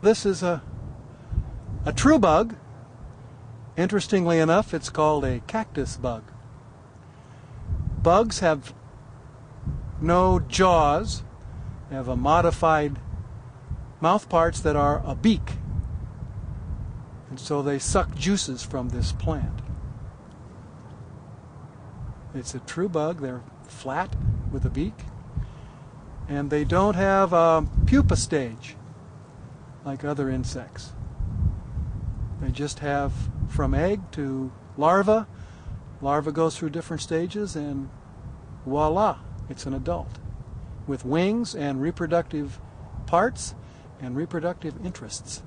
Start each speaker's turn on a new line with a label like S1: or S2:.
S1: This is a, a true bug. Interestingly enough, it's called a cactus bug. Bugs have no jaws, they have a modified mouth parts that are a beak. And so they suck juices from this plant. It's a true bug. They're flat with a beak. And they don't have a pupa stage like other insects. They just have from egg to larva. Larva goes through different stages and voila, it's an adult with wings and reproductive parts and reproductive interests.